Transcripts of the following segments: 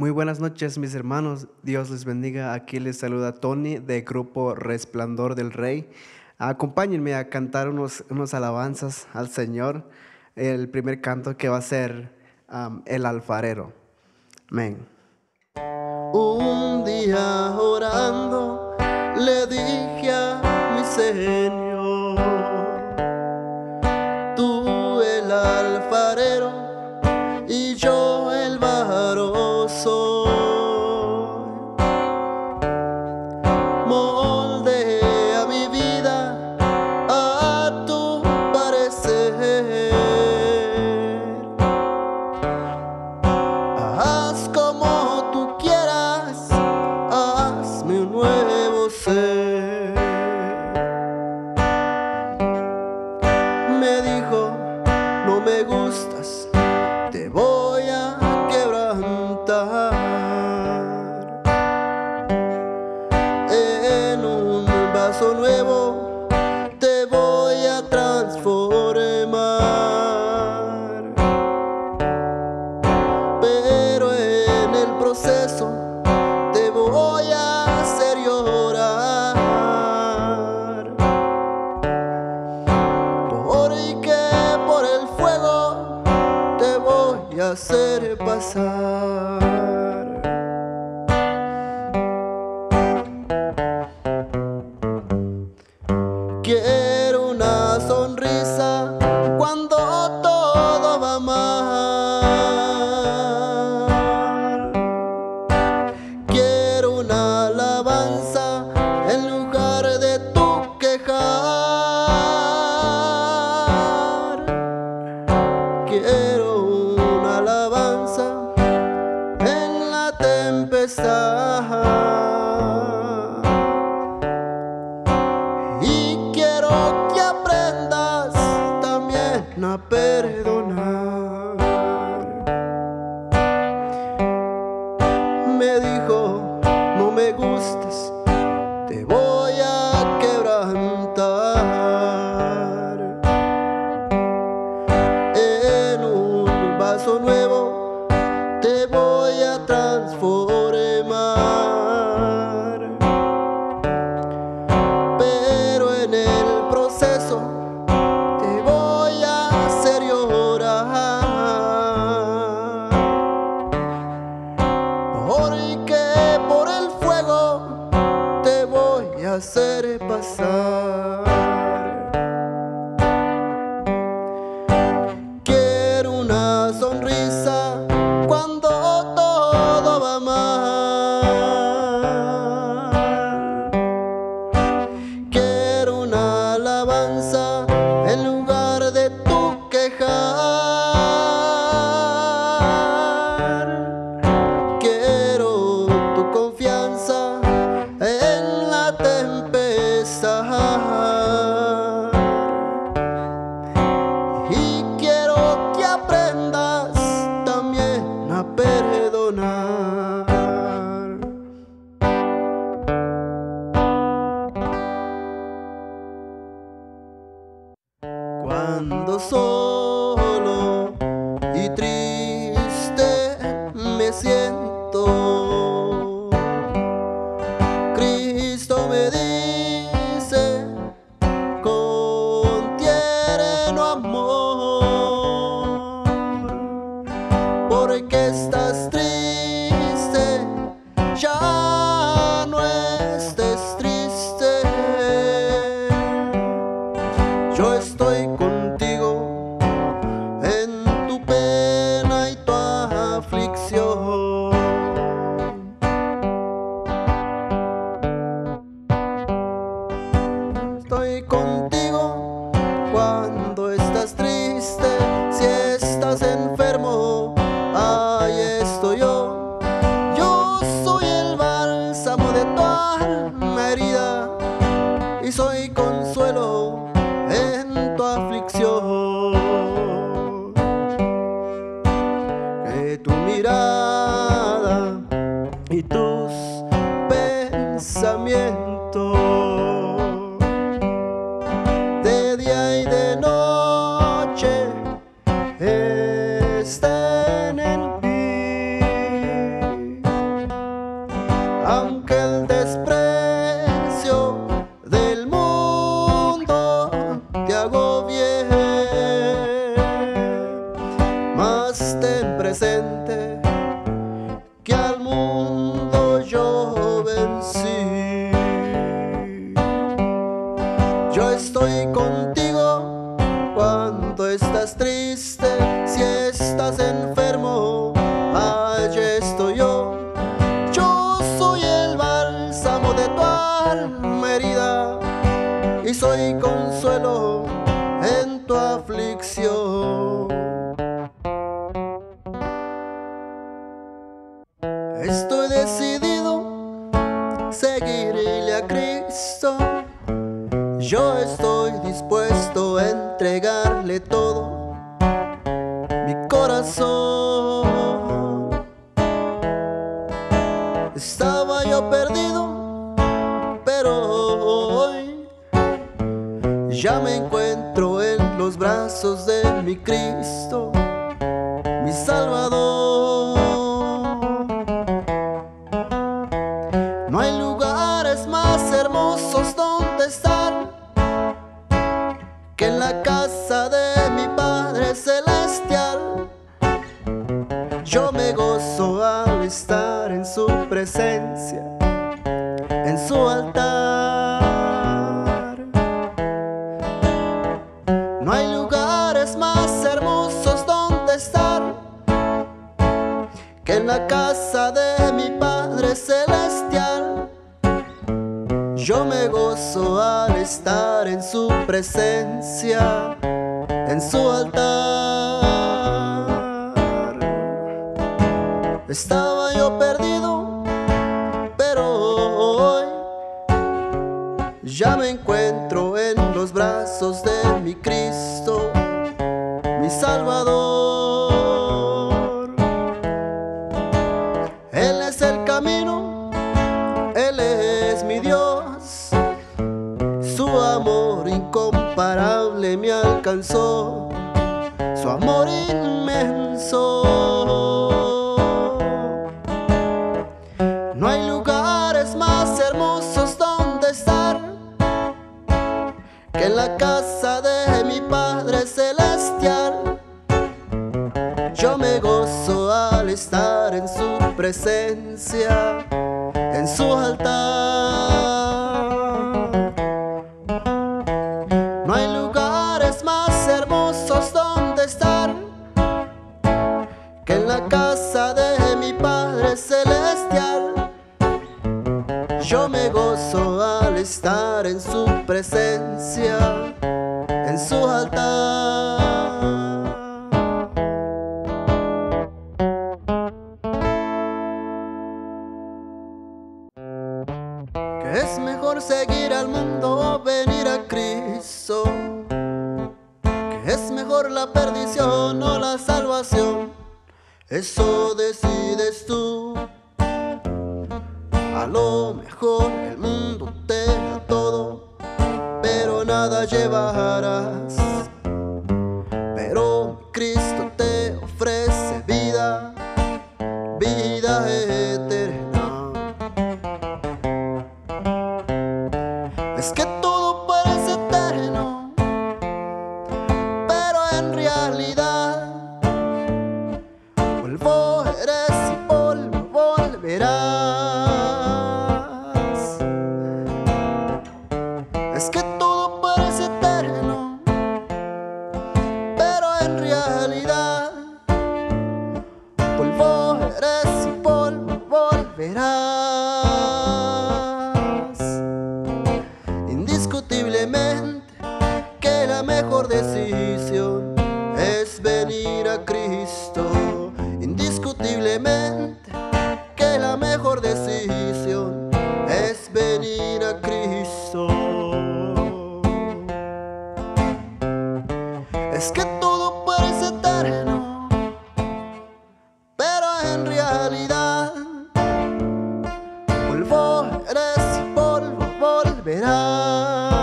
Muy buenas noches mis hermanos, Dios les bendiga. Aquí les saluda Tony del grupo Resplandor del Rey. Acompáñenme a cantar unos, unos alabanzas al Señor. El primer canto que va a ser El alfarero. Amén. Un día orando le dije a mi Señor. hacer pasar. perdón. ser না de tu. y soy consuelo. No hay lugares más hermosos donde estar que en la casa de mi Padre Celestial. Yo me gozo al estar en su presencia, en su altar. No hay lugares más hermosos donde estar que en la casa de mi Padre Celestial. Yo me gozo al estar en su presencia, en su altar. Estaba yo perdido, pero hoy ya me encuentro en los brazos de mi Cristo, mi Salvador. Su amor incomparable me alcanzó, su amor inmenso. No hay lugares más hermosos donde estar que en la casa de mi Padre Celestial. Yo me gozo al estar en su presencia, en su altar. Yo me gozo al estar en su presencia, en su altar. Que es mejor seguir al mundo o venir a Cristo. Que es mejor la perdición o la salvación. Eso decides tú. A lo mejor el mundo te da todo, pero nada llevarás. Pero Cristo te ofrece vida, vida eterna. Es que Es que todo parece eterno, pero en realidad polvo eres y volverás. Indiscutiblemente que la mejor decisión es venir a Cristo. Eres polvo volverás.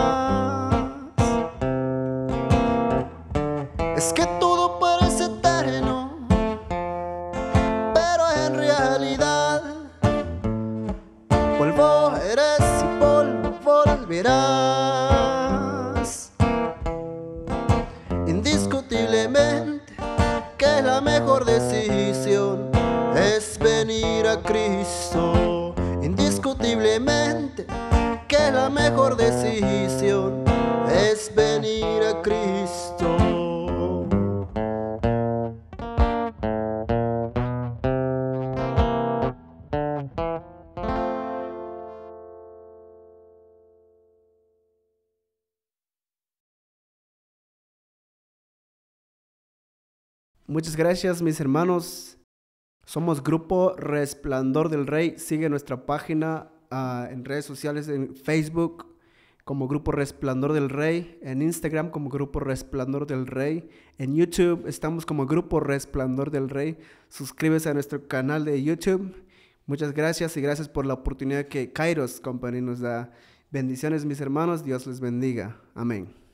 Es que todo parece eterno, pero en realidad polvo eres y polvo volverás. Indiscutiblemente que la mejor decisión es venir a Cristo. La mejor decisión es venir a Cristo. Muchas gracias mis hermanos. Somos Grupo Resplandor del Rey. Sigue nuestra página en redes sociales, en Facebook como Grupo Resplandor del Rey, en Instagram como Grupo Resplandor del Rey, en YouTube estamos como Grupo Resplandor del Rey. Suscríbete a nuestro canal de YouTube. Muchas gracias y gracias por la oportunidad que Kairos Company nos da. Bendiciones mis hermanos, Dios les bendiga. Amén.